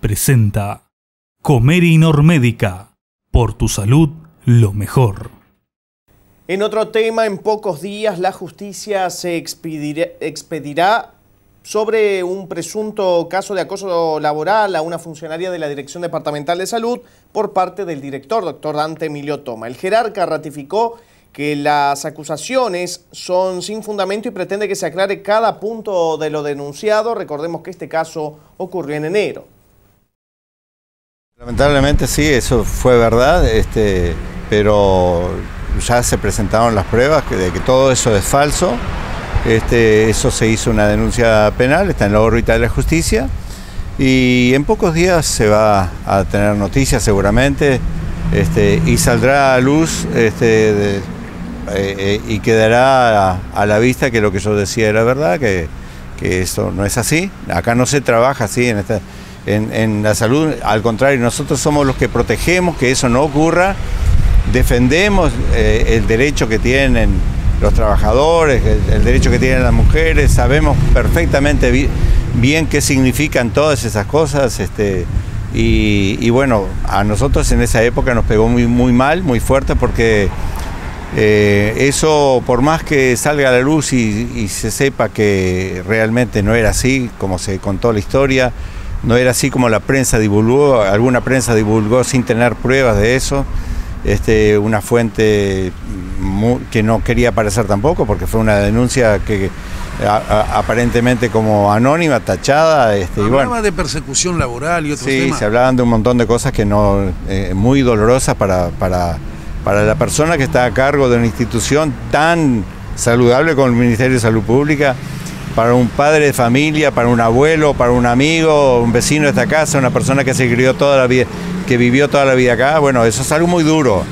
presenta Comer y Normédica. Por tu salud, lo mejor. En otro tema, en pocos días la justicia se expedirá, sobre un presunto caso de acoso laboral a una funcionaria de la Dirección Departamental de Salud por parte del director, doctor Dante Emilio Toma. El jerarca ratificó que las acusaciones son sin fundamento y pretende que se aclare cada punto de lo denunciado. Recordemos que este caso ocurrió en enero. Lamentablemente sí, eso fue verdad, este, pero ya se presentaron las pruebas de que todo eso es falso. Este, eso se hizo una denuncia penal, está en la órbita de la justicia y en pocos días se va a tener noticias seguramente este, y saldrá a luz este, eh, eh, y quedará a, la vista que lo que yo decía era verdad, que, que eso no es así. Acá no se trabaja así en esta en, la salud, al contrario, nosotros somos los que protegemos que eso no ocurra, defendemos eh, el derecho que tienen los trabajadores, el, derecho que tienen las mujeres, sabemos perfectamente bien qué significan todas esas cosas. Este, y, bueno, a nosotros en esa época nos pegó muy, mal, muy fuerte, porque eh, eso, por más que salga a la luz y se sepa que realmente no era así, como se contó la historia, no era así como la prensa divulgó, alguna prensa divulgó sin tener pruebas de eso, este, una fuente que no quería aparecer tampoco porque fue una denuncia que aparentemente como anónima, tachada. Este, Hablaba de persecución laboral y otros sí, se hablaban de un montón de cosas que no, eh, muy dolorosas para, para, para la persona que está a cargo de una institución tan saludable como el Ministerio de Salud Pública para un padre de familia, para un abuelo, para un amigo, un vecino de esta casa, una persona que se crió toda la vida, que vivió toda la vida acá, bueno, eso es algo muy duro.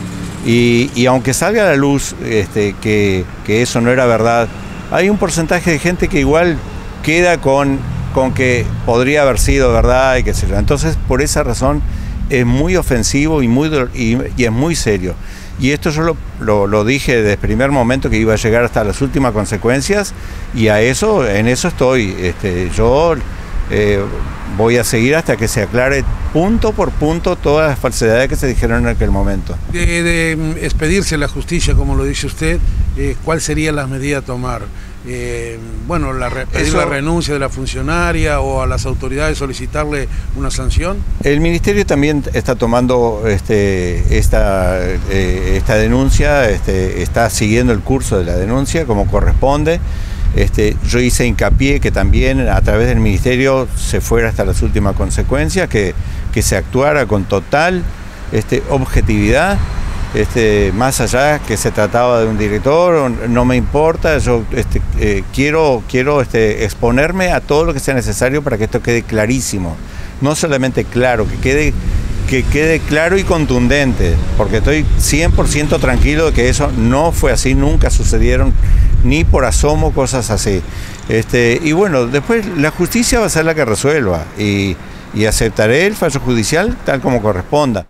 Y, aunque salga a la luz este, que, eso no era verdad, hay un porcentaje de gente que igual queda con, con que podría haber sido verdad y qué sé. Entonces, por esa razón, es muy ofensivo y, muy, y es muy serio. Y esto yo lo, dije desde el primer momento que iba a llegar hasta las últimas consecuencias y a eso, en eso estoy. Este, yo eh, voy a seguir hasta que se aclare punto por punto todas las falsedades que se dijeron en aquel momento. De, mm, expedirse la justicia, como lo dice usted, eh, ¿cuál sería la medida a tomar? Eh, bueno, la, pedir la renuncia de la funcionaria o a las autoridades solicitarle una sanción? El Ministerio también está tomando este, esta, esta denuncia, este, está siguiendo el curso de la denuncia como corresponde. Este, yo hice hincapié que también a través del Ministerio se fuera hasta las últimas consecuencias, que, que se actuara con total este, objetividad, este, más allá que se trataba de un director, no me importa, yo eh, quiero, quiero exponerme a todo lo que sea necesario para que esto quede clarísimo, no solamente claro, que quede que quede claro y contundente, porque estoy 100% tranquilo de que eso no fue así, nunca sucedieron ni por asomo cosas así. Este, y bueno, después la justicia va a ser la que resuelva y, y aceptaré el fallo judicial tal como corresponda.